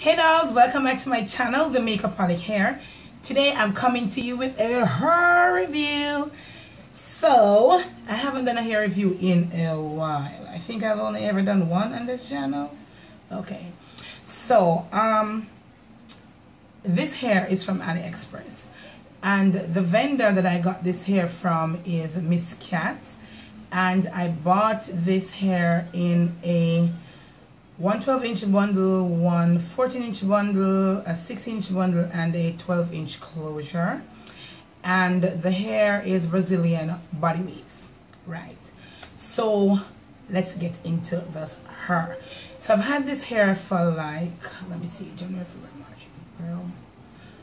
Hey dolls, welcome back to my channel, The Makeupaholic Hair. Today I'm coming to you with a hair review. So, I haven't done a hair review in a while. I think I've only ever done one on this channel. Okay, so, um, this hair is from AliExpress. And the vendor that I got this hair from is Miss Cat. And I bought this hair in a one 12 inch bundle, one 14 inch bundle, a 6 inch bundle, and a 12 inch closure. And the hair is Brazilian body wave, right? So let's get into this hair. So I've had this hair for like, let me see, January, February, March, April,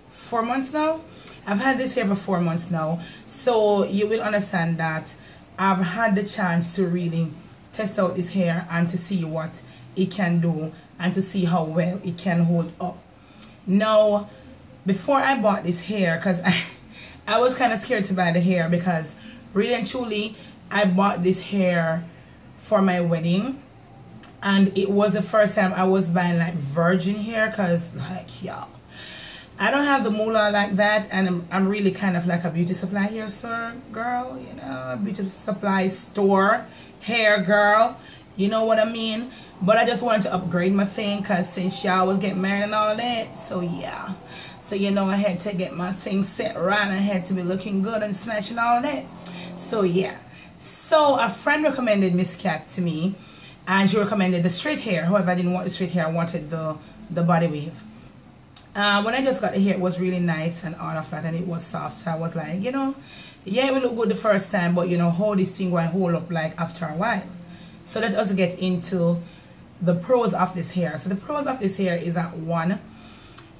four months now. I've had this hair for four months now. So you will understand that I've had the chance to really test out this hair and to see what it can do and to see how well it can hold up. Now, before I bought this hair, because I, I was kind of scared to buy the hair because really and truly, I bought this hair for my wedding. And it was the first time I was buying like virgin hair because like, y'all, I don't have the moolah like that and I'm, I'm really kind of like a beauty supply hair store girl, you know, a beauty supply store hair girl. You know what I mean? But I just wanted to upgrade my thing because since y'all was getting married and all of that. So yeah. So you know I had to get my thing set right. I had to be looking good and snatching all of that. So yeah. So a friend recommended Miss Cat to me. And she recommended the straight hair. However, I didn't want the straight hair. I wanted the, the body wave. Uh, when I just got hair, it was really nice and all of that. And it was soft. So I was like, you know, yeah, it will look good the first time. But you know, how this thing will hold up like after a while. So let us get into the pros of this hair. So the pros of this hair is that one,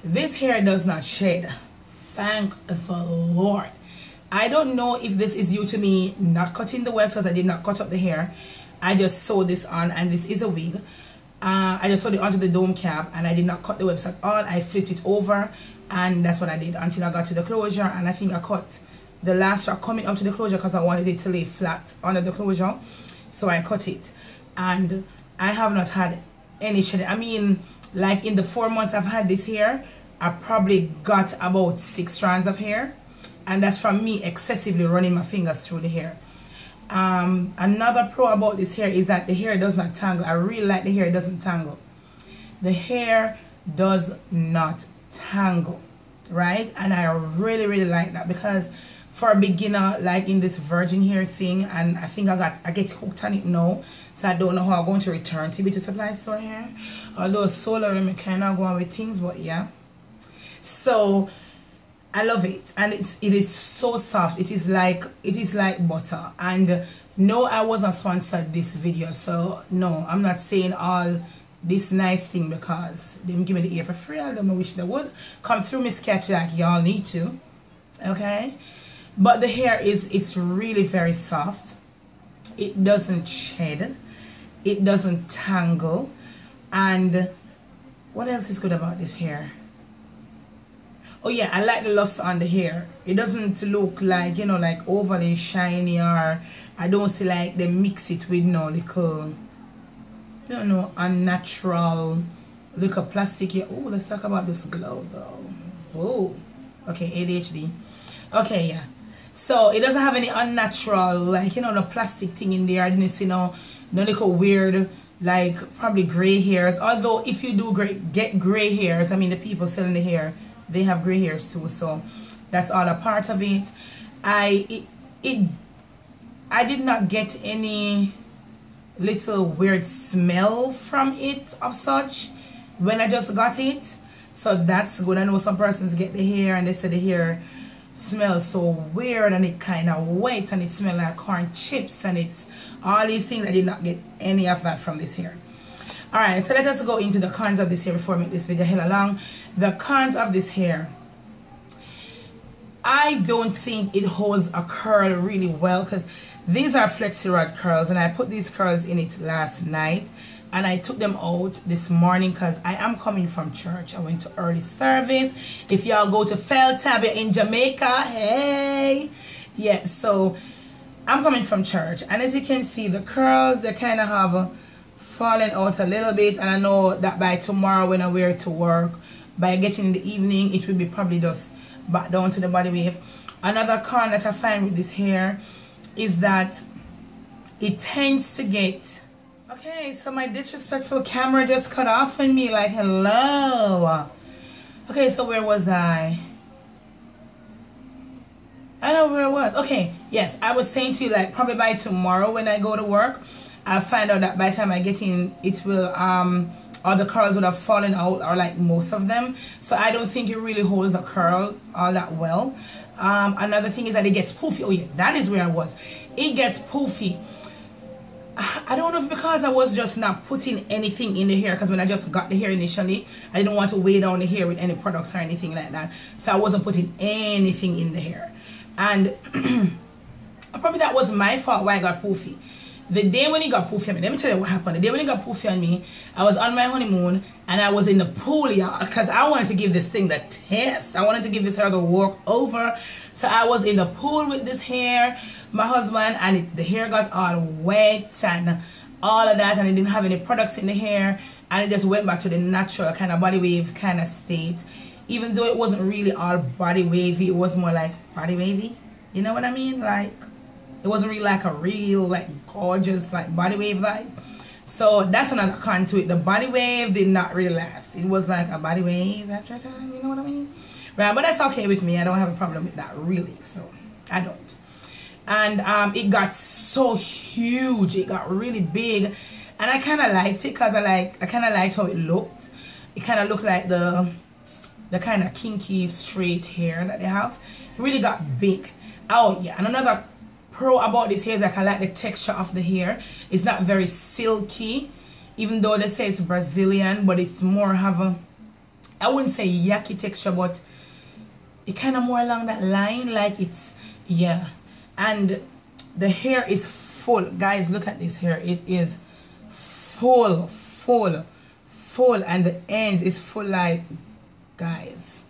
this hair does not shed. Thank the Lord. I don't know if this is due to me not cutting the wefts because I did not cut up the hair. I just sewed this on and this is a wig. Uh, I just sewed it onto the dome cap and I did not cut the wefts at all. I flipped it over and that's what I did until I got to the closure and I think I cut the last strap coming up to the closure because I wanted it to lay flat under the closure. So I cut it. And I have not had any shedding I mean like in the four months I've had this hair I probably got about six strands of hair. And that's from me excessively running my fingers through the hair um, another pro about this hair is that the hair does not tangle. I really like the hair it doesn't tangle. The hair does not tangle right? And I really really like that because for a beginner like in this virgin hair thing and I think I got I get hooked on it now so I don't know how I'm going to return to beauty supply store here although solar I'm kind of going with things but yeah. So I love it. And it's it is so soft. It is like it is like butter. And no I wasn't sponsored this video. So no I'm not saying all this nice thing because they give me the ear for free. I don't wish they would. Come through Miss Cat like y'all need to. Okay? But the hair is it's really very soft. It doesn't shed. It doesn't tangle. And what else is good about this hair oh yeah i like the luster on the hair it doesn't look like you know like overly shiny or i don't see like they mix it with no little you don't know unnatural little plastic here oh let's talk about this glow though. Oh okay adhd okay yeah. So it doesn't have any unnatural, like, you know, the plastic thing in there. It's, you know, no no little weird, like, probably gray hairs. Although, if you do great, get gray hairs, I mean, the people selling the hair, they have gray hairs too. So that's all a part of it. I, it, it I did not get any little weird smell from it of such when I just got it. So that's good. I know some persons get the hair and they say the hair smells so weird and it kind of wet and it smells like corn chips and it's all these things I did not get any of that from this hair all right so let us go into the cons of this hair before I make this video hell long the cons of this hair I don't think it holds a curl really well because these are flexi rod curls and I put these curls in it last night and I took them out this morning because I am coming from church. I went to early service. If y'all go to Feltabia in Jamaica, hey. Yeah, so I'm coming from church. And as you can see, the curls, they kind of have a falling out a little bit and I know that by tomorrow when I wear it to work by getting in the evening it will be probably just back down to the body wave another con that I find with this hair is that it tends to get okay so my disrespectful camera just cut off on me like hello. Okay so where was I? I know where it was. Okay yes I was saying to you like probably by tomorrow when I go to work I'll find out that by the time I get in it will um all the curls would have fallen out or like most of them. So I don't think it really holds a curl all that well. Um, another thing is that it gets poofy. Oh yeah that is where I was. It gets poofy. I don't know if because I was just not putting anything in the hair because when I just got the hair initially I didn't want to weigh down the hair with any products or anything like that. So I wasn't putting anything in the hair. And probably that was my fault why I got poofy the day when he got poofy on me, let me tell you what happened. The day when he got poofy on me, I was on my honeymoon and I was in the pool, y'all, because I wanted to give this thing the test. I wanted to give this hair the walk over. So I was in the pool with this hair, my husband, and it, the hair got all wet and all of that, and it didn't have any products in the hair, and it just went back to the natural kind of body wave kind of state. Even though it wasn't really all body wavy, it was more like body wavy. You know what I mean? Like it wasn't really like a real like gorgeous like body wave like so that's another con to it. The body wave did not really last. It was like a body wave after time you know what i mean? Right but that's okay with me. I don't have a problem with that really so i don't. And um it got so huge. It got really big. And i kind of liked it because i like i kind of liked how it looked. It kind of looked like the the kind of kinky straight hair that they have. It really got big. Oh yeah and another pro about this hair is that I like the texture of the hair. It's not very silky, even though they say it's Brazilian, but it's more have a, I wouldn't say yucky texture, but it kind of more along that line, like it's, yeah. And the hair is full. Guys, look at this hair. It is full, full, full, and the ends is full like, guys.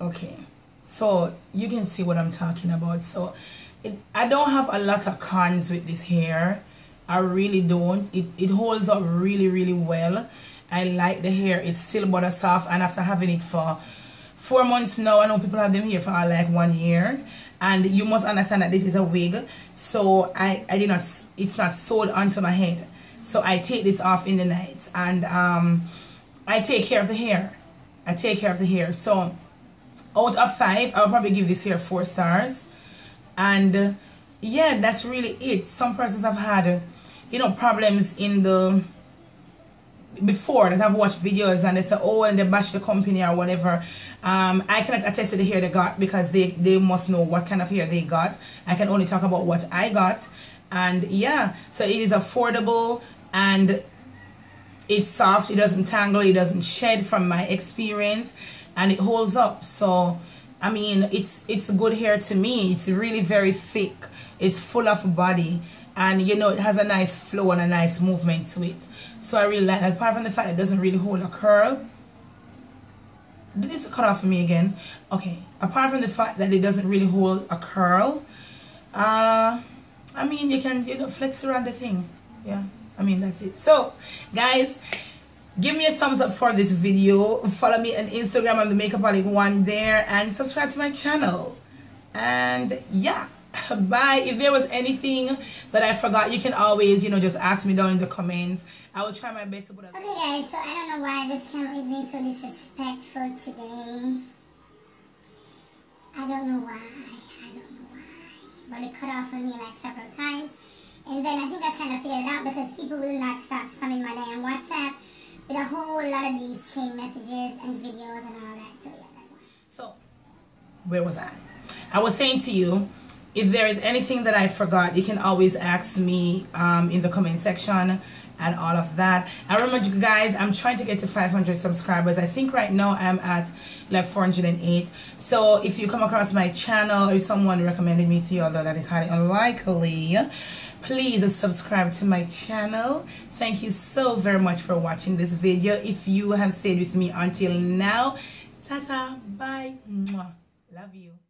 Okay. So you can see what I'm talking about. So it, I don't have a lot of cons with this hair. I really don't. It, it holds up really, really well. I like the hair. It's still butter soft. And after having it for four months now, I know people have them here for like one year. And you must understand that this is a wig. So I, I did not, it's not sewed onto my head. So I take this off in the night. And um, I take care of the hair. I take care of the hair. So out of five, I'll probably give this hair four stars and uh, yeah that's really it. Some persons have had you know problems in the before that I've watched videos and they say oh and they bash the company or whatever. Um, I cannot attest to the hair they got because they they must know what kind of hair they got. I can only talk about what I got. And yeah so it is affordable and it's soft. It doesn't tangle. It doesn't shed from my experience. And it holds up. So I mean, it's it's good hair to me. It's really very thick. It's full of body. And, you know, it has a nice flow and a nice movement to it. So I really like that. Apart from the fact that it doesn't really hold a curl. Did this cut off for me again? Okay. Apart from the fact that it doesn't really hold a curl. Uh, I mean, you can, you know, flex around the thing. Yeah. I mean, that's it. So, guys give me a thumbs up for this video. Follow me on instagram. I'm the makeup addict one there. And subscribe to my channel. And yeah. Bye. If there was anything that i forgot you can always you know just ask me down in the comments. I will try my best to put okay guys so i don't know why this camera is being so disrespectful today. I don't know why. I don't know why. But it cut off on me like several times. And then i think i kind of figured it out because people will not stop spamming my damn whatsapp a whole lot of these chain messages and videos and all that. So yeah, that's why. So where was I? I was saying to you, if there is anything that I forgot, you can always ask me um, in the comment section and all of that. I remember you guys, I'm trying to get to 500 subscribers. I think right now I'm at like 408. So if you come across my channel or someone recommended me to you, although that is highly unlikely, please subscribe to my channel thank you so very much for watching this video if you have stayed with me until now tata bye Mwah. love you